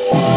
Oh.